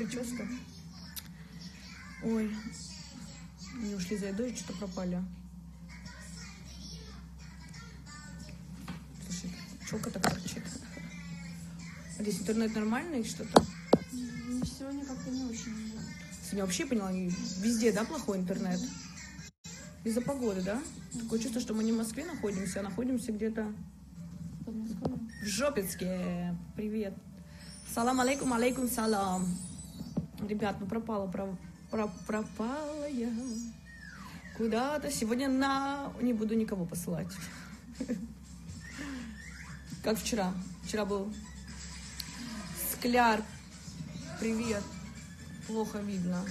прическа. Ой, они ушли за едой, что-то пропали. Слушай, челка так торчит. А здесь интернет нормальный, что-то? Ну, Сегодня как-то не очень. Сегодня вообще поняла, везде, да, плохой интернет? Из-за погоды, да? Такое чувство, что мы не в Москве находимся, а находимся где-то в Жопецке. Привет. Салам алейкум, алейкум салам. Ребят, ну пропала, про, про- пропала я куда-то. Сегодня на... Не буду никого посылать. Как вчера. Вчера был Скляр. Привет. Плохо видно.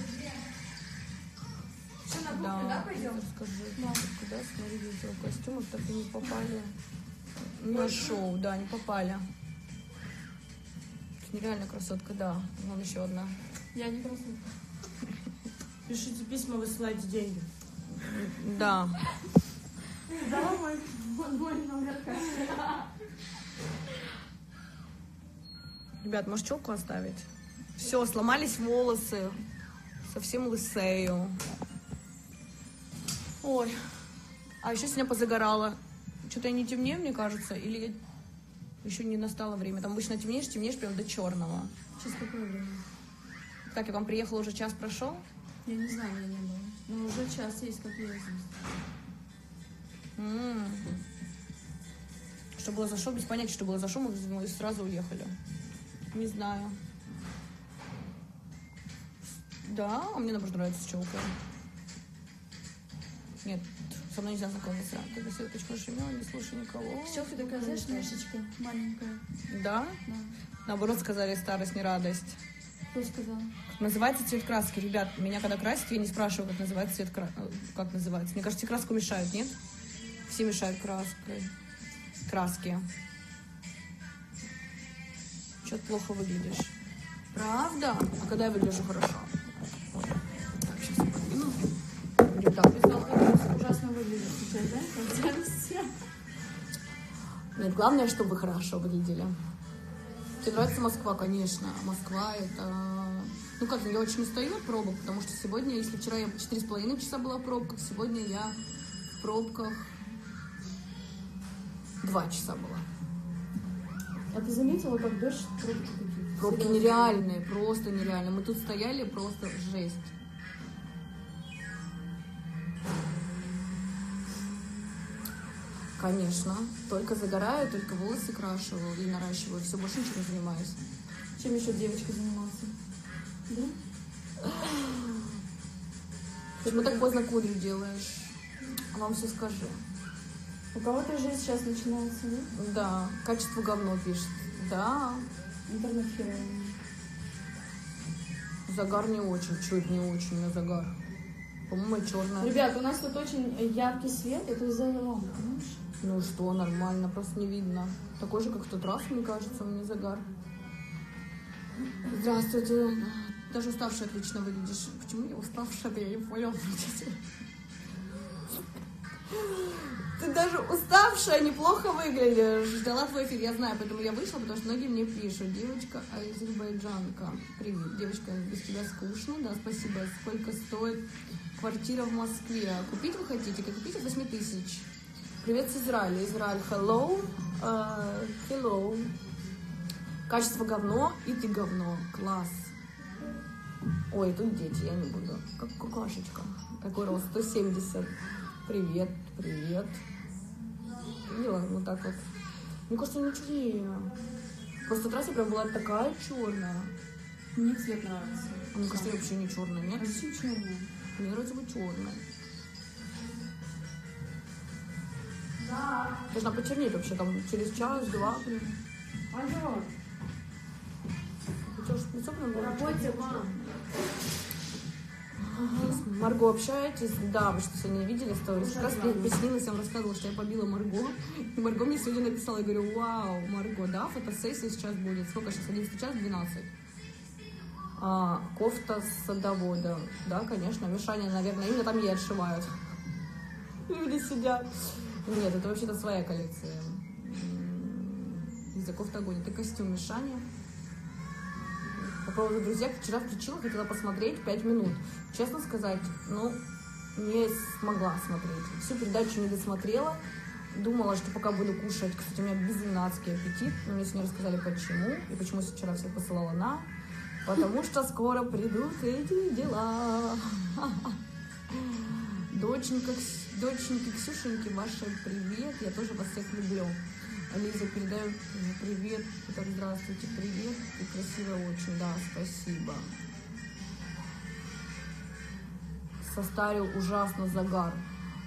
Да, скажи, куда смотри видео костюмов, так и не попали на шоу, да, не попали. Нереально красотка, да. Вон еще одна. Я не красотка. Пишите письма, высылайте деньги. Да. Да, мой, мой номер Ребят, может челку оставить? Все, сломались волосы. Совсем лысею. Ой. А еще сегодня позагорала. Что-то я не темнее, мне кажется, или еще не настало время. Там обычно темнеешь, темнеешь прям до черного. Сейчас какое время? Как я к вам приехала, уже час прошел? Я не знаю, я не было. Но уже час есть, как я здесь. М. Что было за шоу, без понятия, что было за мы мы сразу уехали. Не знаю. Да, а мне наоборот нравится с челкой. Нет, со мной нельзя знакомиться. Ты беседочку шумела, не слушай никого. Челка такая, знаешь, мешечка маленькая. Да? Да. Наоборот, сказали старость, не радость. Кто сказал? Называется цвет краски. Ребят, меня когда красят, я не спрашиваю, как называется цвет кра- э, Как называется? Мне кажется, краску мешают, нет? Все мешают краской. Краски. Что-то плохо выглядишь. Правда? А когда я выгляжу хорошо? Так, сейчас я подвину. Ребят, Ты ужасно выглядишь сейчас, да? Как главное, чтобы вы хорошо выглядели. Тебе нравится Москва, конечно. А Москва это... Ну как, я очень устаю от пробок, потому что сегодня, если вчера я четыре с половиной часа была в пробках, сегодня я в пробках два часа была. А ты заметила, как дождь пробки какие-то? Пробки нереальные, просто нереальные. Мы тут стояли, просто жесть. Конечно. Только загораю, только волосы крашиваю и наращиваю. Все, больше ничего не занимаюсь. Чем еще девочка занимался? Да? Почему так поздно кудрю делаешь? А вам все скажи. У кого-то жизнь сейчас начинается, да? Да, качество говно пишет. Да, Интернет херовый. загар не очень. Чуть не очень на загар. По-моему, черная. Ребят, у нас тут очень яркий свет, это из-за лампы, понимаешь? Ну что, нормально, просто не видно. Такой же, как в тот раз, мне кажется, у меня загар. Здравствуйте. Даже уставшая отлично выглядишь. Почему я уставшая? Я не понял. Ты даже уставшая неплохо выглядишь. Ждала твой эфир, я знаю, поэтому я вышла, потому что многие мне пишут. Девочка азербайджанка. Привет, девочка, без тебя скучно. Да, спасибо. Сколько стоит квартира в Москве? Купить вы хотите? Как купить от 8 тысяч? Привет с Израиля. Израиль, hello. Э, hello. Качество говно, и ты говно. Класс. Ой, тут дети, я не буду. Как кукашечка. Какой рост? 170. Привет, привет. Видела? Вот так вот. Мне кажется, не чернее. Просто трасса прям была такая черная. Мне цвет нравится. Мне кажется, я вообще не черная, нет? Зачем черная? Мне вроде бы черная. Должна почернеть вообще там через час-два. Блин. Алло, лицо прям работе, мам. Марго общаетесь? Да, вы что, сегодня видели сторис? Как раз Ужасно. приснилось, я вам рассказывала, что я побила Марго. И Марго мне сегодня написала, я говорю, вау, Марго, да, фотосессия сейчас будет. Сколько сейчас, 11 час, 12. А, кофта садовода. Да, конечно, Мишаня, наверное, именно там ей отшивают. Люди сидят. Нет, это вообще-то своя коллекция. Кофта огонь. Это костюм Мишани. По поводу друзья, вчера включила, хотела посмотреть 5 минут. Честно сказать, ну, не смогла смотреть. Всю передачу не досмотрела. Думала, что пока буду кушать. Кстати, у меня безумнадский аппетит. Но мне сегодня рассказали, почему. И почему вчера всех посылала на. Потому что скоро придут эти дела. Доченька, доченьки Ксюшеньки, ваша привет. Я тоже вас всех люблю. Лиза, передаю привет. Так, здравствуйте, привет. Ты красивая очень, да, спасибо. Состарил ужасно загар.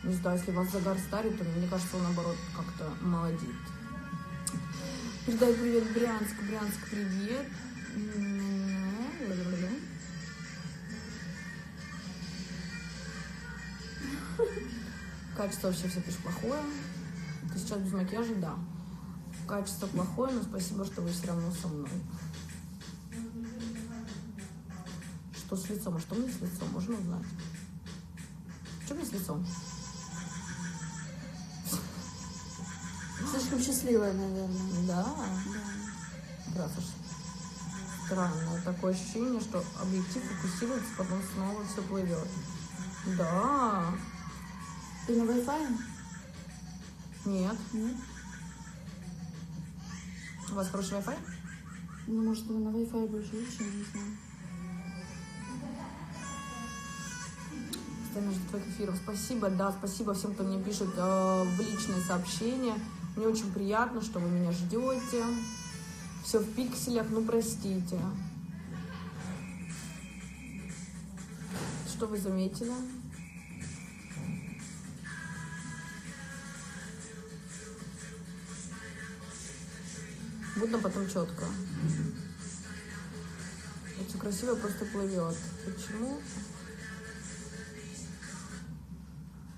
Не знаю, если вас загар старит, то мне кажется, он наоборот как-то молодит. Передай привет Брянск. Брянск, привет. Качество вообще все пишет плохое. Ты сейчас без макияжа, да. Качество плохое, но спасибо, что вы все равно со мной. Что с лицом? А что мне с лицом? Можно узнать? Что мне с лицом? Слишком счастливая, наверное. Да, Да. уж. Странно. Такое ощущение, что объектив фокусируется, потом снова все плывет. Да. Ты на Wi-Fi? Нет. Нет? У вас хороший Wi-Fi? Ну, может, на Wi-Fi больше лучше, я не знаю. Постоянно жду твоих эфиров. Спасибо, да, спасибо всем, кто мне пишет э, в личные сообщения. Мне очень приятно, что вы меня ждете. Все в пикселях, ну простите. Что вы заметили? Будто потом четко. Это красиво просто плывет. Почему?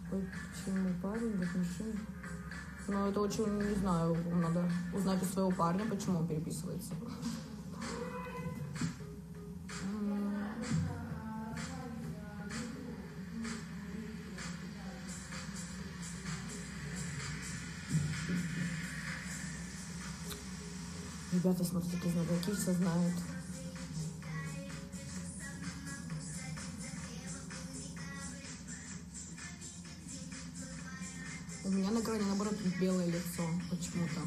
Почему парень в отношениях? Ну, это очень, не знаю, надо узнать у своего парня, почему он переписывается. Ребята, смотрите, знатоки все знают. У меня на экране, наоборот, белое лицо почему-то.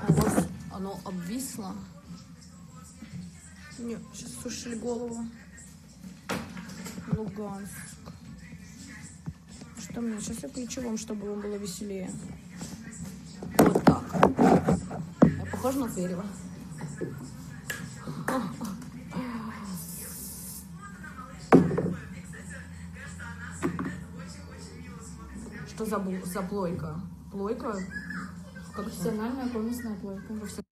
А у вас оно обвисло? Нет, сейчас сушили голову. Луганск. Что мне? Сейчас я включу вам, чтобы вам было веселее. Вот так. Я похожа на Зверева? Что за, за плойка? Плойка? Профессиональная комнатная плойка.